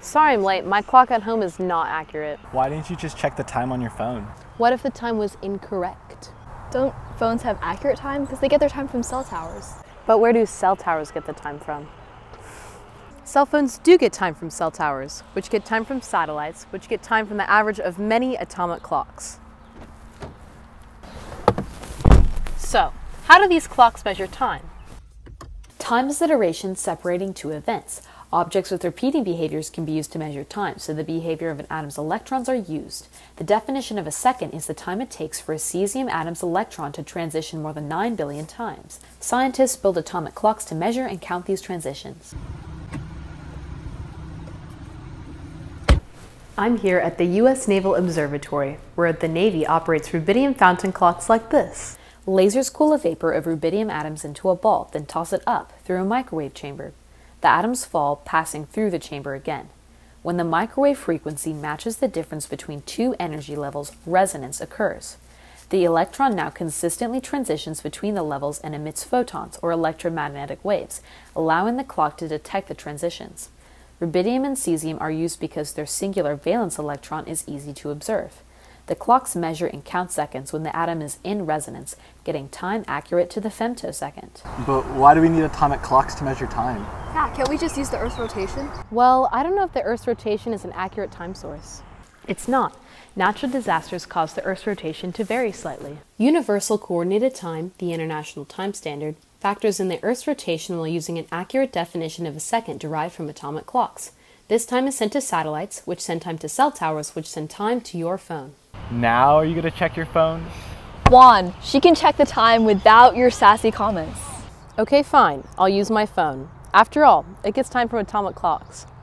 Sorry I'm late. My clock at home is not accurate. Why didn't you just check the time on your phone? What if the time was incorrect? Don't phones have accurate time? Because they get their time from cell towers. But where do cell towers get the time from? Cell phones do get time from cell towers, which get time from satellites, which get time from the average of many atomic clocks. So, how do these clocks measure time? Time is the duration separating two events. Objects with repeating behaviors can be used to measure time, so the behavior of an atom's electrons are used. The definition of a second is the time it takes for a cesium atom's electron to transition more than 9 billion times. Scientists build atomic clocks to measure and count these transitions. I'm here at the U.S. Naval Observatory, where the Navy operates rubidium fountain clocks like this. Lasers cool a vapor of rubidium atoms into a ball, then toss it up through a microwave chamber. The atoms fall, passing through the chamber again. When the microwave frequency matches the difference between two energy levels, resonance occurs. The electron now consistently transitions between the levels and emits photons, or electromagnetic waves, allowing the clock to detect the transitions. Rubidium and cesium are used because their singular valence electron is easy to observe. The clocks measure and count seconds when the atom is in resonance, getting time accurate to the femtosecond. But why do we need atomic clocks to measure time? Yeah, can't we just use the Earth's rotation? Well, I don't know if the Earth's rotation is an accurate time source. It's not. Natural disasters cause the Earth's rotation to vary slightly. Universal Coordinated Time, the International Time Standard, factors in the Earth's rotation while using an accurate definition of a second derived from atomic clocks. This time is sent to satellites, which send time to cell towers, which send time to your phone. Now are you gonna check your phone? Juan, she can check the time without your sassy comments. Okay, fine. I'll use my phone. After all, it gets time from atomic clocks.